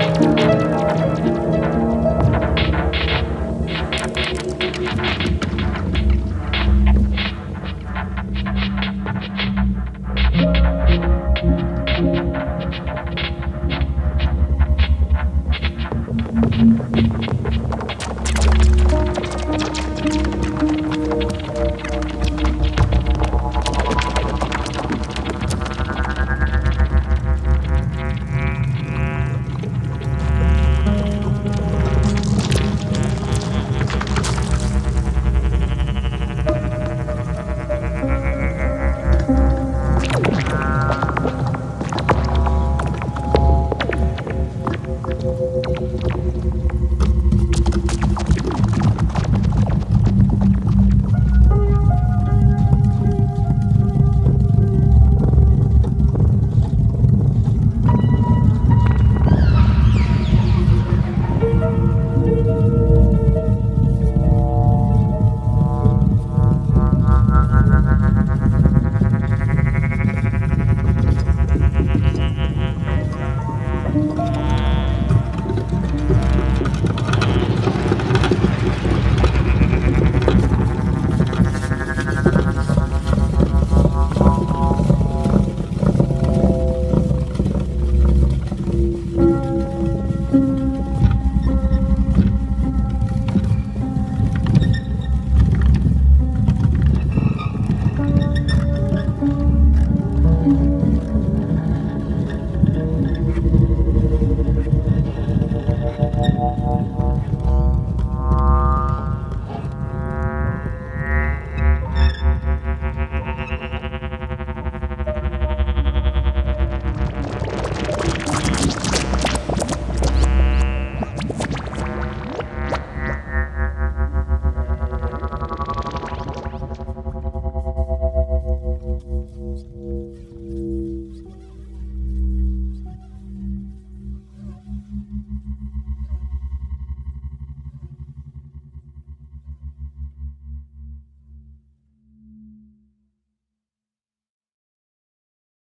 you.